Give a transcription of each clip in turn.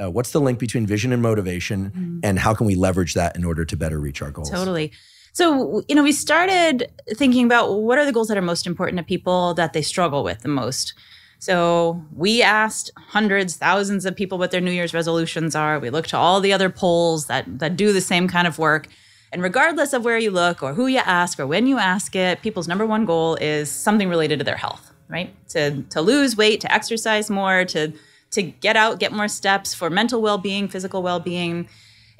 Uh, what's the link between vision and motivation, mm-hmm. and how can we leverage that in order to better reach our goals? Totally. So, you know, we started thinking about what are the goals that are most important to people that they struggle with the most. So, we asked hundreds, thousands of people what their New Year's resolutions are. We looked to all the other polls that that do the same kind of work. And regardless of where you look or who you ask or when you ask it, people's number one goal is something related to their health, right? To to lose weight, to exercise more, to to get out, get more steps for mental well-being, physical well-being.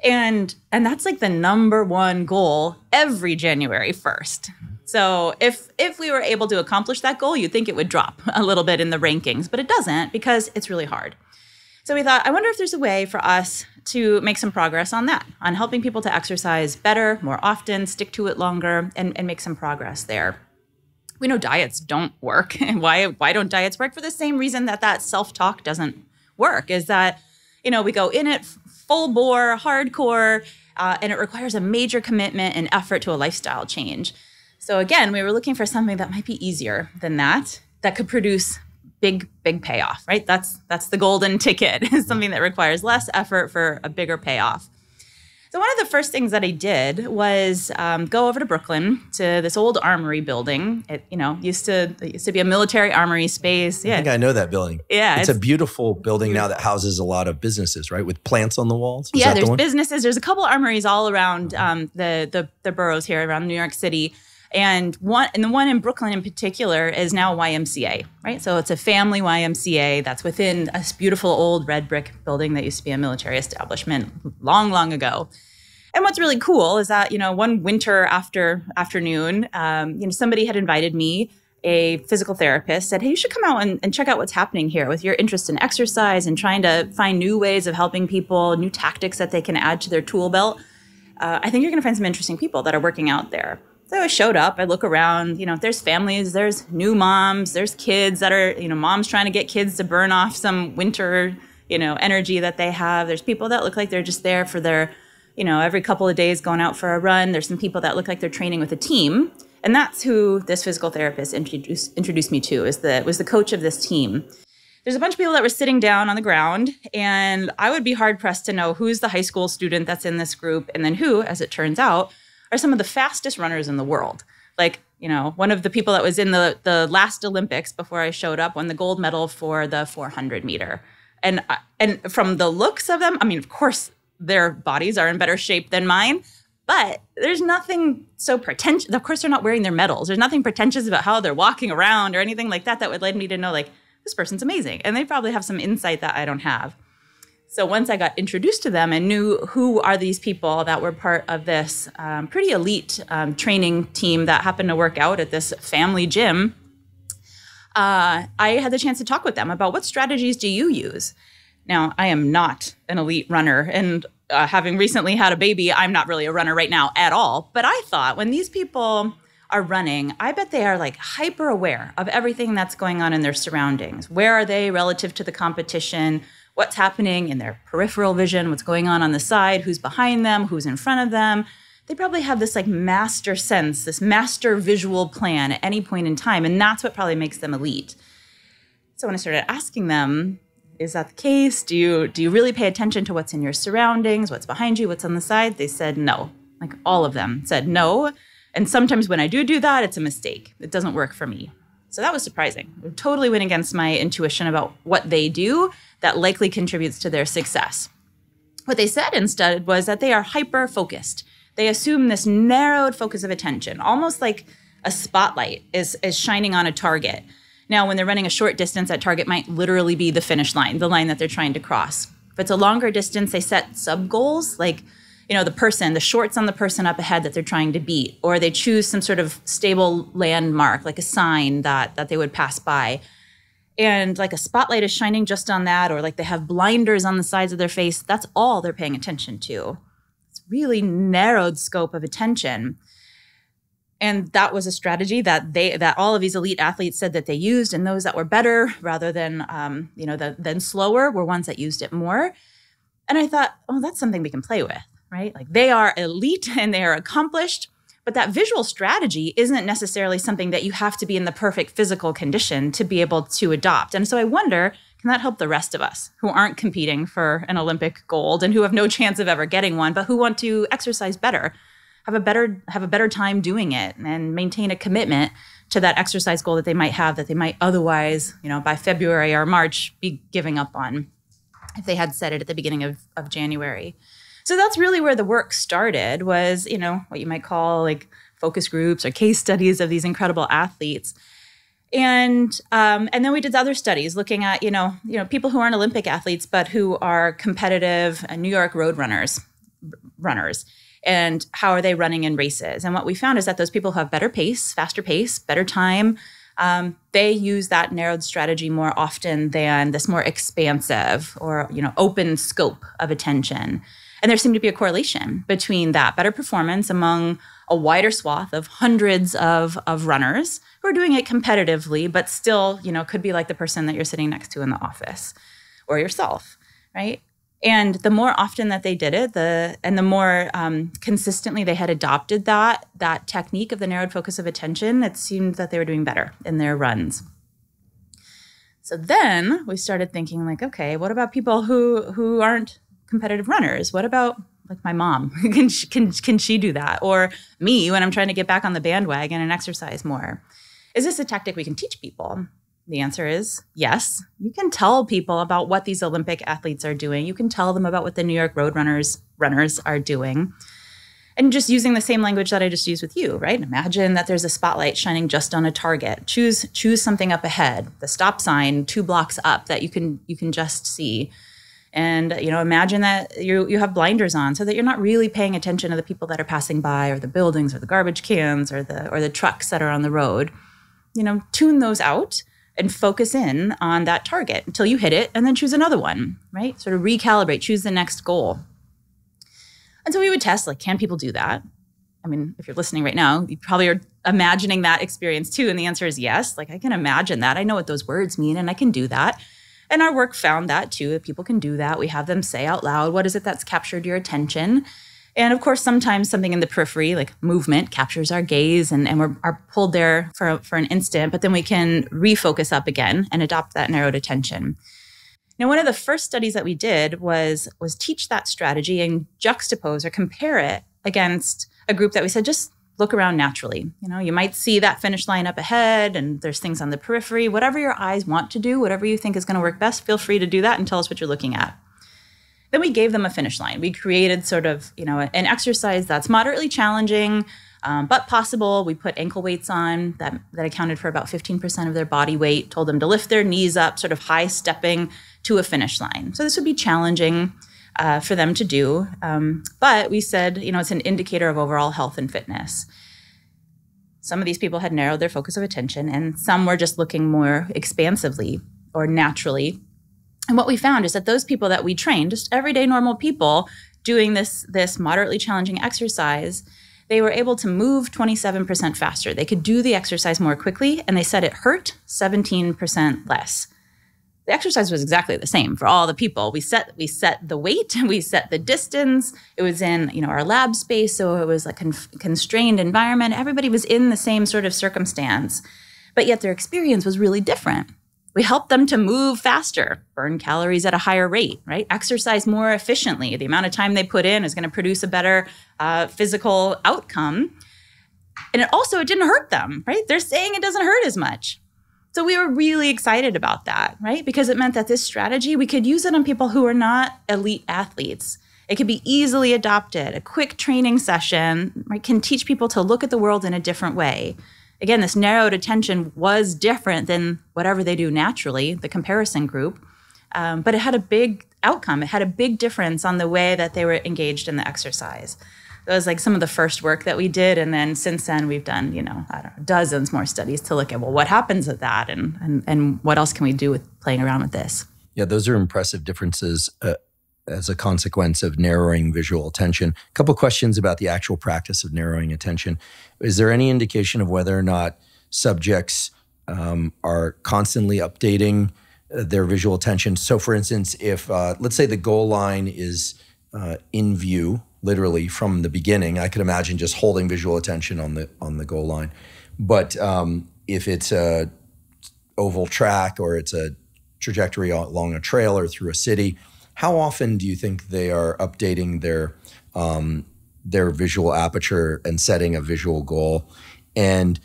And and that's like the number one goal every January 1st. So if if we were able to accomplish that goal, you'd think it would drop a little bit in the rankings, but it doesn't because it's really hard. So we thought, I wonder if there's a way for us to make some progress on that, on helping people to exercise better, more often, stick to it longer, and, and make some progress there we know diets don't work. And why why don't diets work? For the same reason that that self talk doesn't work is that you know we go in it full bore, hardcore, uh, and it requires a major commitment and effort to a lifestyle change. So again, we were looking for something that might be easier than that, that could produce big big payoff. Right? That's that's the golden ticket. Is something that requires less effort for a bigger payoff. So one of the first things that I did was um, go over to Brooklyn to this old armory building. It you know used to it used to be a military armory space. Yeah, I think I know that building. Yeah, it's, it's a beautiful building now that houses a lot of businesses, right? With plants on the walls. Is yeah, there's the businesses. There's a couple armories all around um, the, the the boroughs here around New York City. And one and the one in Brooklyn in particular is now YMCA, right? So it's a family YMCA that's within a beautiful old red brick building that used to be a military establishment long, long ago. And what's really cool is that you know one winter after afternoon, um, you know somebody had invited me a physical therapist said, Hey, you should come out and, and, check out what's happening here with your interest in exercise and trying to find new ways of helping people, new tactics that they can add to their tool belt. Uh, I think you're going to find some interesting people that are working out there. So I showed up. I look around. You know, there's families, there's new moms, there's kids that are, you know, moms trying to get kids to burn off some winter, you know, energy that they have. There's people that look like they're just there for their, you know, every couple of days going out for a run. There's some people that look like they're training with a team. And that's who this physical therapist introduced introduced me to is the was the coach of this team. There's a bunch of people that were sitting down on the ground, and I would be hard pressed to know who's the high school student that's in this group, and then who, as it turns out, are some of the fastest runners in the world. Like, you know, one of the people that was in the the last Olympics before I showed up won the gold medal for the 400 meter. And uh, and from the looks of them, I mean, of course, their bodies are in better shape than mine, but there's nothing so pretentious. Of course, they're not wearing their medals. There's nothing pretentious about how they're walking around or anything like that that would lead me to know like this person's amazing, and they probably have some insight that I don't have. So once I got introduced to them and knew who are these people that were part of this um, pretty elite um, training team that happened to work out at this family gym, uh, I had the chance to talk with them about what strategies do you use. Now, I am not an elite runner, and uh, having recently had a baby, I'm not really a runner right now at all. But I thought when these people are running, I bet they are like hyper aware of everything that's going on in their surroundings. Where are they relative to the competition? What's happening in their peripheral vision, what's going on on the side, who's behind them, who's in front of them. They probably have this like master sense, this master visual plan at any point in time. And that's what probably makes them elite. So when I started asking them, is that the case? Do you do you really pay attention to what's in your surroundings, what's behind you, what's on the side? They said no. Like all of them said no. And sometimes when I do do that, it's a mistake. It doesn't work for me. So that was surprising. It totally went against my intuition about what they do that likely contributes to their success. What they said instead was that they are hyper focused. They assume this narrowed focus of attention, almost like a spotlight is, is shining on a target. Now, when they're running a short distance, that target might literally be the finish line, the line that they're trying to cross. If it's a longer distance, they set sub goals like you know the person the shorts on the person up ahead that they're trying to beat or they choose some sort of stable landmark like a sign that that they would pass by. And like a spotlight is shining just on that or like they have blinders on the sides of their face that's all they're paying attention to. It's really narrowed scope of attention. And that was a strategy that they that all of these elite athletes said that they used and those that were better rather than um, you know the, than slower were ones that used it more. And i thought oh that's something we can play with right? Like they are elite and they are accomplished, but that visual strategy isn't necessarily something that you have to be in the perfect physical condition to be able to adopt. And so I wonder can that help the rest of us who aren't competing for an Olympic gold and who have no chance of ever getting one, but who want to exercise better, have a better have a better time doing it, and maintain a commitment to that exercise goal that they might have that they might otherwise, you know, by February or March be giving up on if they had set it at the beginning of, of January. So that's really where the work started was, you know, what you might call like focus groups or case studies of these incredible athletes. And um, and then we did other studies looking at you know you know people who aren't Olympic athletes but who are competitive uh, New York road runners runners and how are they running in races? And what we found is that those people who have better pace faster pace better time um, they use that narrowed strategy more often than this more expansive or you know open scope of attention and there seemed to be a correlation between that better performance among a wider swath of hundreds of, of runners who are doing it competitively, but still, you know, could be like the person that you're sitting next to in the office or yourself, right? And the more often that they did it, the and the more um, consistently they had adopted that that technique of the narrowed focus of attention, it seemed that they were doing better in their runs. So then we started thinking like, okay, what about people who who aren't competitive runners? What about like my mom? can she, can can she do that? Or me when I'm trying to get back on the bandwagon and exercise more? Is this a tactic we can teach people? The answer is yes. You can tell people about what these Olympic athletes are doing. You can tell them about what the New York Road Runners runners are doing. And just using the same language that I just used with you, right? Imagine that there's a spotlight shining just on a target. Choose choose something up ahead, the stop sign two blocks up that you can you can just see. And you know, imagine that you you have blinders on so that you're not really paying attention to the people that are passing by or the buildings or the garbage cans or the or the trucks that are on the road you know, tune those out and focus in on that target until you hit it and then choose another one, right? Sort of recalibrate, choose the next goal. And so we would test like, can people do that? I mean, if you're listening right now, you probably are imagining that experience too. And the answer is yes. Like, I can imagine that. I know what those words mean and I can do that. And our work found that too. People can do that. We have them say out loud, what is it that's captured your attention? And of course, sometimes something in the periphery, like movement, captures our gaze and, and we're are pulled there for, for an instant, but then we can refocus up again and adopt that narrowed attention. Now, one of the first studies that we did was, was teach that strategy and juxtapose or compare it against a group that we said, just look around naturally. You know, you might see that finish line up ahead and there's things on the periphery. Whatever your eyes want to do, whatever you think is going to work best, feel free to do that and tell us what you're looking at. Then we gave them a finish line. We created sort of, you know, an exercise that's moderately challenging, um, but possible. We put ankle weights on that, that accounted for about 15% of their body weight, told them to lift their knees up, sort of high stepping to a finish line. So this would be challenging uh, for them to do. Um, but we said, you know, it's an indicator of overall health and fitness. Some of these people had narrowed their focus of attention, and some were just looking more expansively or naturally and what we found is that those people that we trained, just everyday normal people doing this, this moderately challenging exercise, they were able to move 27% faster. They could do the exercise more quickly, and they said it hurt 17% less. The exercise was exactly the same for all the people. We set we set the weight, and we set the distance. It was in you know our lab space, so it was a con- constrained environment. Everybody was in the same sort of circumstance, but yet their experience was really different. We helped them to move faster, burn calories at a higher rate, right? Exercise more efficiently. The amount of time they put in is going to produce a better uh, physical outcome. And it also, it didn't hurt them, right? They're saying it doesn't hurt as much. So we were really excited about that, right? Because it meant that this strategy, we could use it on people who are not elite athletes. It could be easily adopted. A quick training session right, can teach people to look at the world in a different way again, this narrowed attention was different than whatever they do naturally, the comparison group. Um, but it had a big outcome. It had a big difference on the way that they were engaged in the exercise. That was like some of the first work that we did. And then since then, we've done, you know, know, dozens more studies to look at, well, what happens with that and, and, and what else can we do with playing around with this? Yeah, those are impressive differences. Uh, as a consequence of narrowing visual attention. A couple questions about the actual practice of narrowing attention. Is there any indication of whether or not subjects um, are constantly updating uh, their visual attention? So, for instance, if uh, let's say the goal line is uh, in view, literally from the beginning, I could imagine just holding visual attention on the on the goal line. But um, if it's a oval track or it's a trajectory along a trail or through a city. How often do you think they are updating their um, their visual aperture and setting a visual goal? And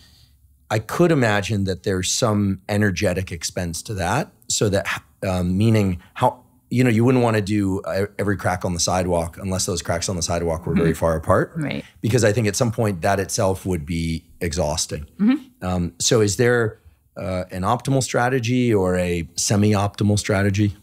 I could imagine that there's some energetic expense to that, so that um, meaning how you know you wouldn't want to do every crack on the sidewalk unless those cracks on the sidewalk were mm-hmm. very far apart, right? Because I think at some point that itself would be exhausting. Mm-hmm. Um, so, is there uh, an optimal strategy or a semi-optimal strategy?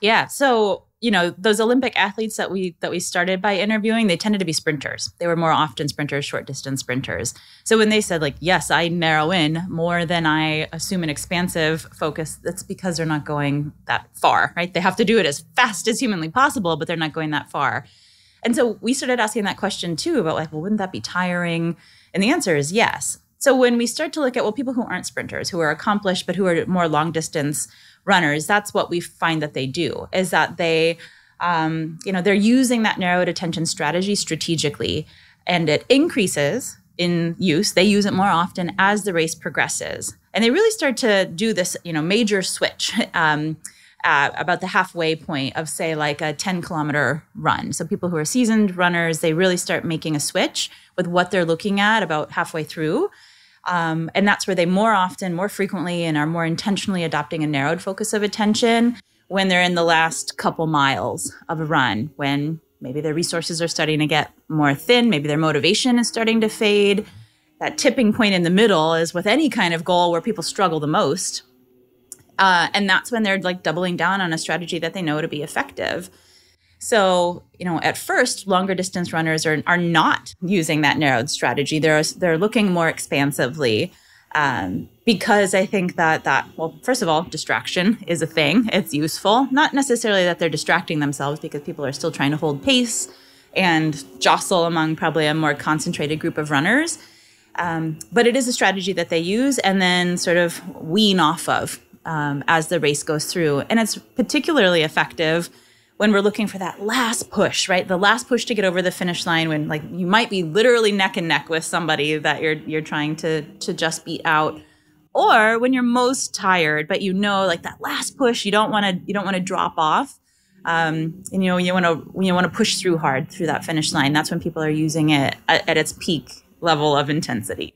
Yeah. So you know those olympic athletes that we that we started by interviewing they tended to be sprinters. They were more often sprinters short distance sprinters. So when they said like yes i narrow in more than i assume an expansive focus that's because they're not going that far right? They have to do it as fast as humanly possible but they're not going that far. And so we started asking that question too about like well wouldn't that be tiring? And the answer is yes. So when we start to look at well people who aren't sprinters who are accomplished but who are more long distance runners, that's what we find that they do is that they, um, you know, they're using that narrowed attention strategy strategically, and it increases in use. They use it more often as the race progresses, and they really start to do this, you know, major switch. Um, about the halfway point of say like a 10 kilometer run so people who are seasoned runners they really start making a switch with what they're looking at about halfway through um, and that's where they more often, more frequently, and are more intentionally adopting a narrowed focus of attention when they're in the last couple miles of a run, when maybe their resources are starting to get more thin, maybe their motivation is starting to fade. That tipping point in the middle is with any kind of goal where people struggle the most. Uh, and that's when they're like doubling down on a strategy that they know to be effective. So, you know, at first, longer distance runners are, are not using that narrowed strategy. They're, they're looking more expansively um, because I think that that, well, first of all, distraction is a thing. It's useful. Not necessarily that they're distracting themselves because people are still trying to hold pace and jostle among probably a more concentrated group of runners. Um, but it is a strategy that they use and then sort of wean off of um, as the race goes through. And it's particularly effective when we're looking for that last push, right? The last push to get over the finish line when like you might be literally neck and neck with somebody that you're you're trying to to just beat out. Or when you're most tired, but you know like that last push, you don't want to you don't want to drop off. Um, and you know you want to you want to push through hard through that finish line. That's when people are using it at, at its peak level of intensity.